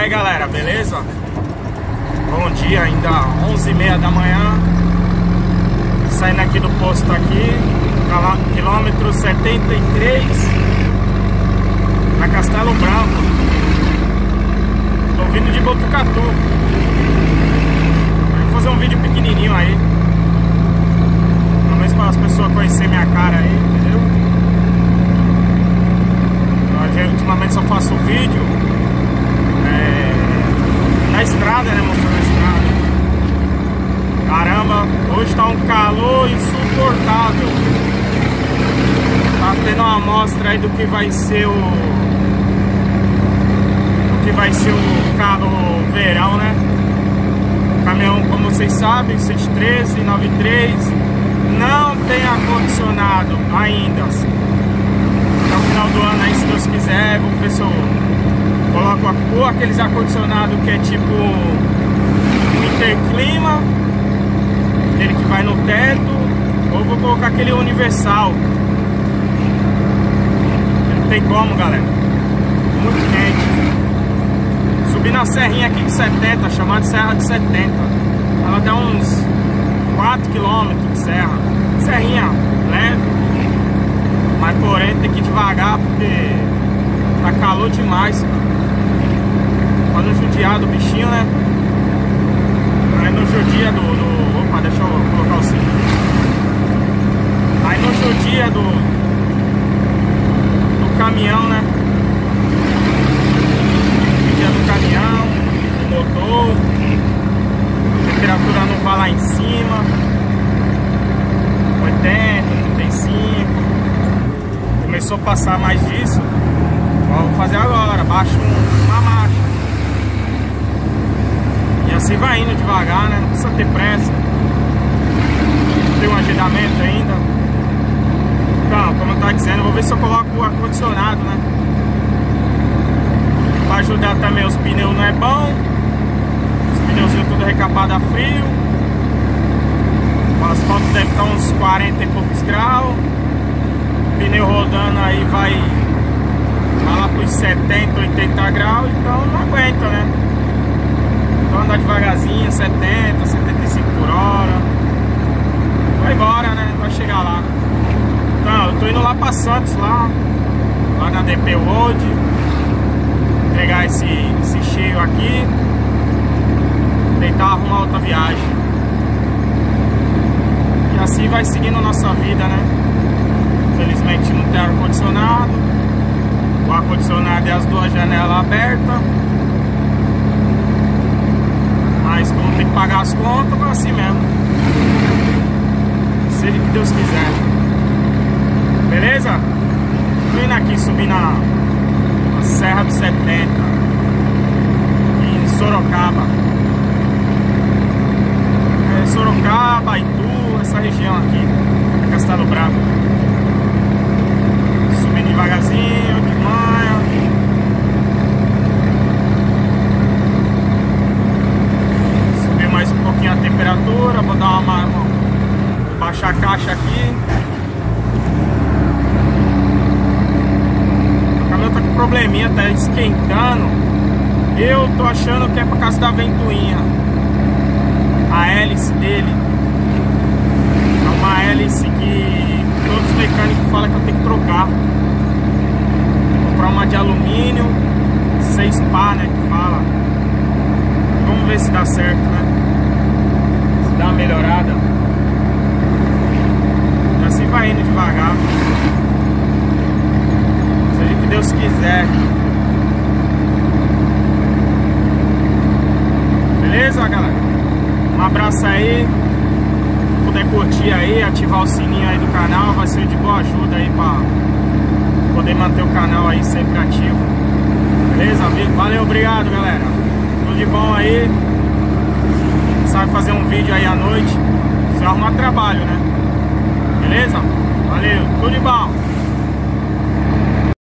aí galera, beleza? Bom dia, ainda 11h30 da manhã. Saindo aqui do posto aqui Quilômetro 73 Na Castelo Branco. Tô vindo de Botucatu. Vou fazer um vídeo pequenininho aí. Pelo menos para as pessoas conhecerem minha cara aí, entendeu? Eu, ultimamente só faço vídeo na estrada, né? Mostrando a estrada. Caramba, hoje tá um calor insuportável. Tá tendo uma amostra aí do que vai ser o. O que vai ser o, carro verão, né? O caminhão, como vocês sabem, 113, 93, não tem ar-condicionado ainda. Até o final do ano aí, se Deus quiser, vou ver se eu Coloco ou aqueles ar-condicionado que é tipo um interclima, aquele que vai no teto, ou vou colocar aquele universal. Não tem como, galera. Muito quente. Subi na serrinha aqui de 70, chamada Serra de 70. Ela dá uns 4 km de serra. Serrinha leve. Mas porém tem que ir devagar porque tá calor demais. Não judiar do bichinho, né? Aí no judia do, do... Opa, deixa eu colocar o cinto. Aí no judia do... Do caminhão, né? Judia do caminhão, do motor. A temperatura não vai lá em cima. 80, 35. Começou a passar mais disso. Vamos fazer agora, baixa uma marcha. E assim vai indo devagar, né? Não precisa ter pressa. Tem um agendamento ainda. Então, como eu dizendo, vou ver se eu coloco o ar-condicionado, né? Pra ajudar também os pneus não é bom. Os pneuzinhos tudo recapado a frio. O asfalto deve estar uns 40 e poucos graus. Pneu rodando aí vai, vai lá para os 70, 80 graus, então não aguenta, né? Andar devagarzinho, 70, 75 por hora. Vai embora, né? Vai chegar lá. Então, eu tô indo lá pra Santos, lá. Lá na DP World. Pegar esse, esse cheio aqui. Tentar arrumar outra viagem. E assim vai seguindo nossa vida, né? Infelizmente não tem ar-condicionado. O ar-condicionado é as duas janelas abertas. Mas como tem que pagar as contas, vai assim mesmo. Seja o que Deus quiser. Beleza? Tô indo aqui subir na, Serra do 70 em Sorocaba. É, Sorocaba, Itu, essa região aqui, Castelo Branco. Subindo devagarzinho, de manhã. mais um pouquinho a temperatura, vou dar uma, uma baixar a caixa aqui. O caminhão tá com probleminha, tá esquentando. Eu tô achando que é por causa da ventoinha. A hélice dele. É uma hélice que todos os mecânicos falam que eu tenho que trocar. Comprar uma de alumínio, 6 pá, né, que fala. Vamos ver se dá certo, né? dar uma melhorada. E assim vai indo devagar. Seja o que Quiser. Beleza, galera? Um abraço aí. Se puder curtir aí, ativar o sininho aí do canal, vai ser de boa ajuda aí pra poder manter o canal aí sempre ativo. Beleza, amigo? Valeu, obrigado, galera. Tudo de bom aí sabe fazer um vídeo aí à noite, você arrumar trabalho, né? Beleza? Valeu, tudo de bom!